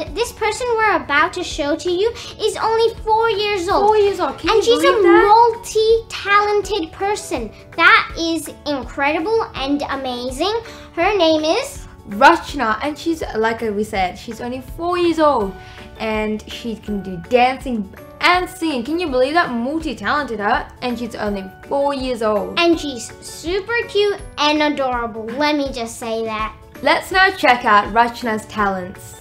And this person we're about to show to you is only four years old. Four years old. Can and you she's a multi-talented person. That is incredible and amazing. Her name is Rachna, and she's like we said, she's only four years old, and she can do dancing and singing. Can you believe that? Multi-talented, her, and she's only four years old. and she's super cute and adorable. Let me just say that. Let's now check out Rachna's talents.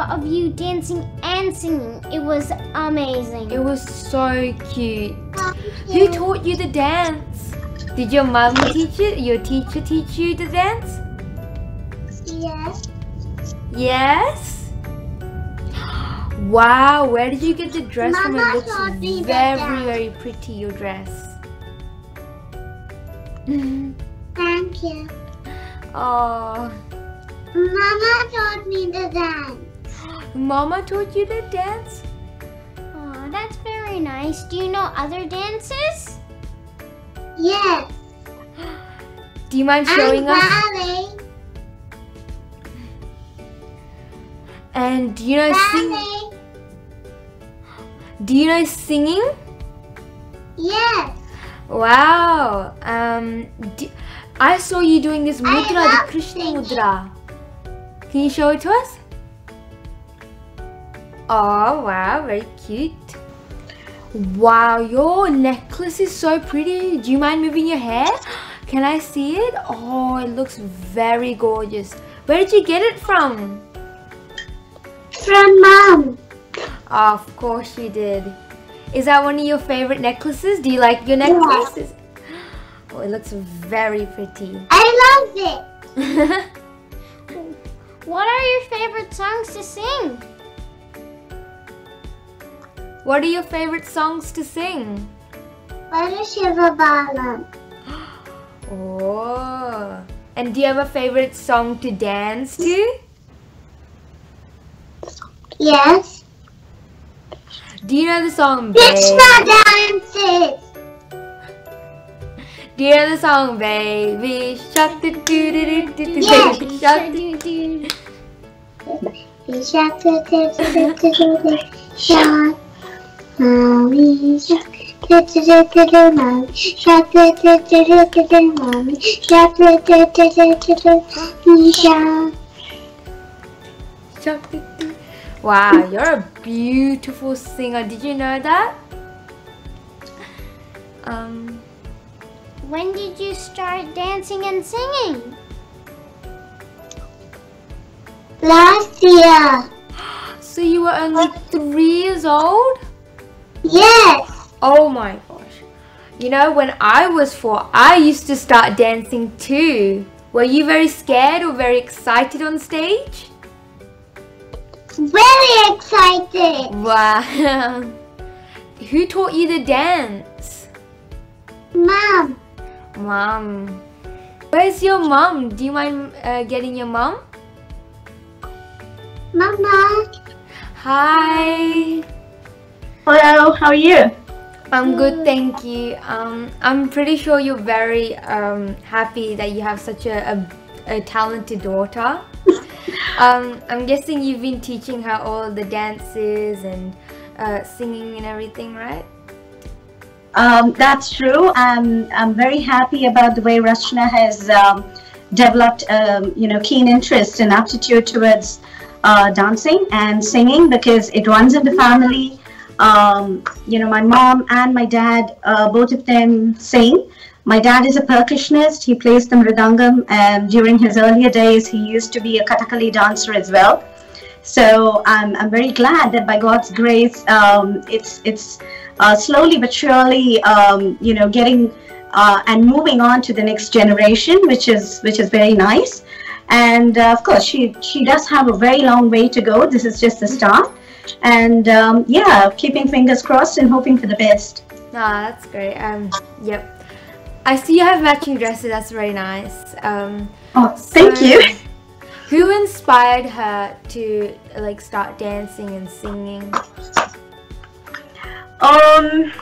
Of you dancing and singing. It was amazing. It was so cute. Who taught you the dance? Did your mum teach it? Your teacher teach you the dance? yes Yes. Wow, where did you get the dress from? It looks taught me the very, very pretty, your dress. thank you oh, mama taught me the dance Mama taught you to dance? Aw, that's very nice. Do you know other dances? yes Do you mind and showing us? ballet And do you know sing? ballet Do you know singing? yes Wow. Um, d I saw you doing this mudra, the Krishna singing. mudra. Can you show it to us? Oh wow, very cute. Wow, your necklace is so pretty. Do you mind moving your hair? Can I see it? Oh, it looks very gorgeous. Where did you get it from? from mom of course you did. Is that one of your favorite necklaces? Do you like your necklaces? Oh, it looks very pretty. I love it What are your favorite songs to sing? What are your favorite songs to sing? Pada Shiva Balam Oh. And do you have a favorite song to dance to? yes Do you know the song Krishna Baby? dances Do you know the song Baby Shark do do do do do do Yes. Baby Shark do Do-do. Shark do do do do do do do Shark Mommy Shark do do do do do Mommy Shark do do do do do do Mommy Shark do do do do do do Mommy Shark Shark do do. Wow, you're a beautiful singer. Did you know that? Um, When did you start dancing and singing? Last year so you were only three years old? Yes Oh my gosh. You know, when I was four, I used to start dancing too. Were you very scared or very excited on stage? Very excited Wow. Who taught you the dance? Mom Mom. Where's your mom? Do you mind uh, getting your mom? Mama Hi. Hello, how are you? I'm good, thank you. Um, I'm pretty sure you're very um, happy that you have such a, a, a talented daughter. um, I'm guessing you've been teaching her all the dances and uh, singing and everything, right? Um, that's true. I'm I'm very happy about the way Rachna has um, developed, um, you know, keen interest and aptitude towards uh, dancing and singing because it runs in the family. Um, you know, my mom and my dad, uh, both of them sing. my dad is a percussionist. He plays the mridangam, and during his earlier days, he used to be a Kathakali dancer as well. So I'm, I'm very glad that by God's grace, um, it's it's uh, slowly but surely, um, you know, getting uh, and moving on to the next generation, which is which is very nice. And uh, of course, she she does have a very long way to go. This is just the start, and um, yeah, keeping fingers crossed and hoping for the best. Nah, that's great. Um, yep. I see you have matching dresses. That's very nice. Um, Oh, thank so you. Who inspired her to like start dancing and singing? Um,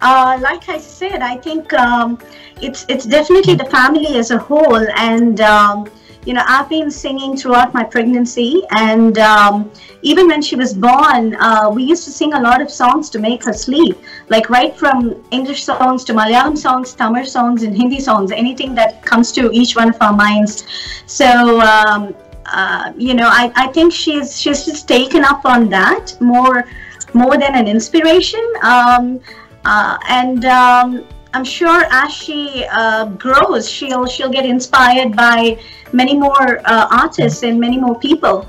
uh, like I said, I think um, it's it's definitely the family as a whole, and um, you know, I've been singing throughout my pregnancy, and um, even when she was born, uh, we used to sing a lot of songs to make her sleep, like right from English songs to Malayalam songs, Tamil songs, and Hindi songs, anything that comes to each one of our minds. So. Um, uh, you know, I, I think she's she's just taken up on that more more than an inspiration. Um, uh, and um, I'm sure as she uh, grows, she'll she'll get inspired by many more uh, artists and many more people.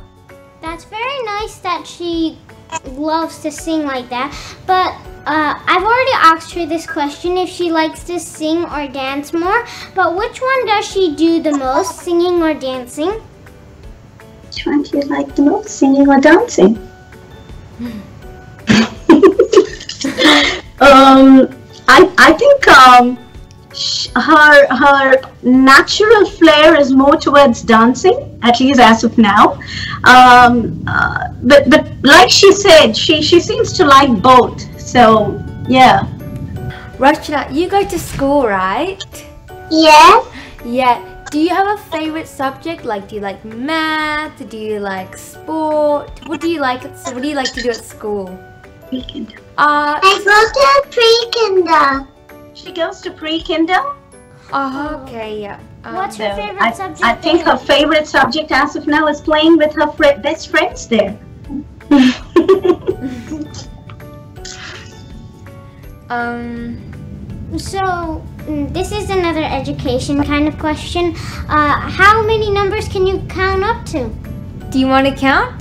That's very nice that she loves to sing like that. But uh, I've already asked her this question if she likes to sing or dance more. But which one does she do the most, singing or dancing? Which one do you like the most, singing or dancing? um, I I think um, sh- her her natural flair is more towards dancing, at least as of now. Um, uh, but but like she said, she she seems to like both. So yeah. Rachna, you go to school, right? Yes. Yeah. Do you have a favorite subject? Like, do you like math? Do you like sport? What do you like? What do you like to do at school? Weekend. Uh, I go to pre-kinder. She goes to pre-kinder. oh, okay, yeah. Um, What's her So favorite I, subject? I think her favorite subject as of now is playing with her fri best friends there. um, So, mm, this is another education kind of question. Uh, how many numbers can you count up to? do you want to count?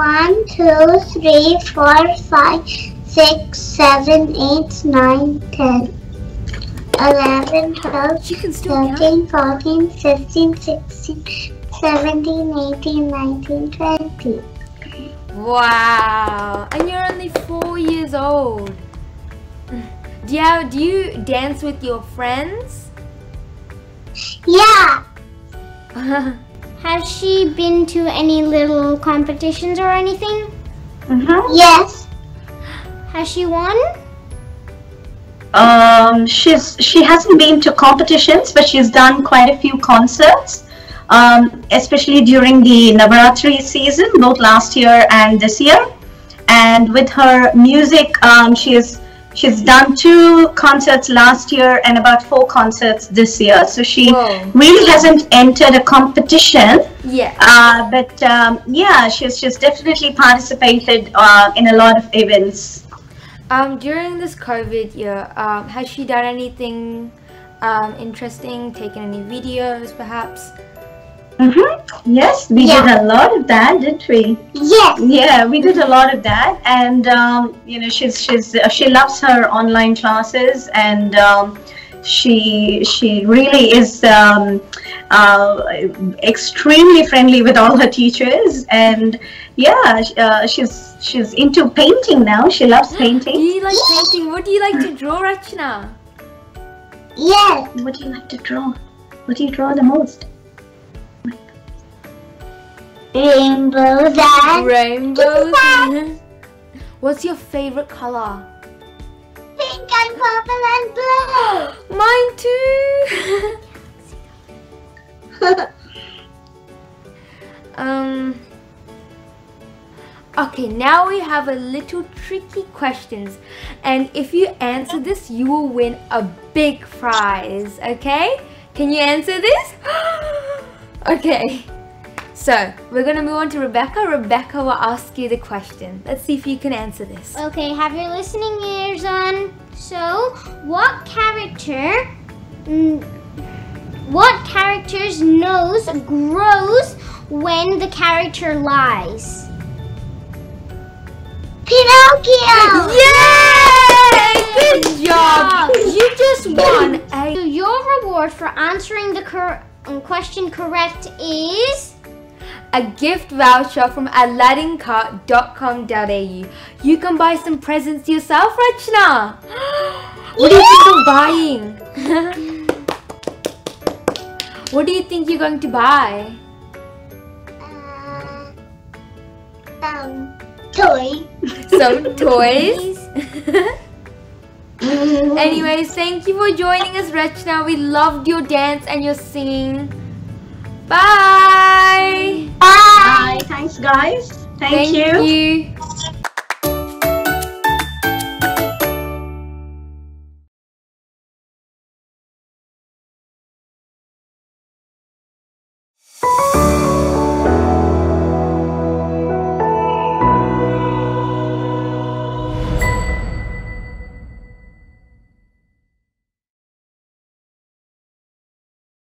One, two, three, four, five, six, seven, eight, nine, ten, eleven, twelve, You can still count. 13, 14, 15, 16, 17, 18, 19, 20. Wow, and you're only four years old. Do you, have, do you dance with your friends? Yeah. Has she been to any little competitions or anything? Mm-hmm. Yes. Has she won? Um, she's she hasn't been to competitions, but she's done quite a few concerts, um, especially during the Navaratri season, both last year and this year. And with her music, um, she's she's done two concerts last year and about four concerts this year. So she Whoa. really hasn't entered a competition, Yeah. uh, but um, yeah, she's she's definitely participated uh, in a lot of events. Um, during this COVID year, um, has she done anything um, interesting? Taken any videos, perhaps? Mm-hmm. Yes, we Yeah. did a lot of that, didn't we? Yes. Yeah, we did a lot of that, and um, you know, she's she's uh, she loves her online classes, and um, she she really is um, uh, extremely friendly with all her teachers, and yeah, uh, she's she's into painting now. She loves Do painting. you like painting? What do you like to draw, Rachna? Yes. What do you like to draw? What do you draw the most? Rainbows and Rainbows. What's your favorite color? pink and purple and blue. Mine too. um. Okay, now we have a little tricky questions, and if you answer this, you will win a big prize. Okay? Can you answer this? okay. So we're gonna move on to Rebecca. Rebecca will ask you the question. Let's see if you can answer this. Okay, have your listening ears on. So, what character, what character's nose grows when the character lies? Pinocchio! Yay! Good job! You just won So a your reward for answering the cor- question correct is a gift voucher from aladincart.com.au. You can buy some presents yourself, Rachna. What do you think of buying? what do you think you're going to buy? Uh, um, toy. Some toys. Anyways, thank you for joining us, Rachna. We loved your dance and your singing. Bye. Thanks, guys. Thank, you. you.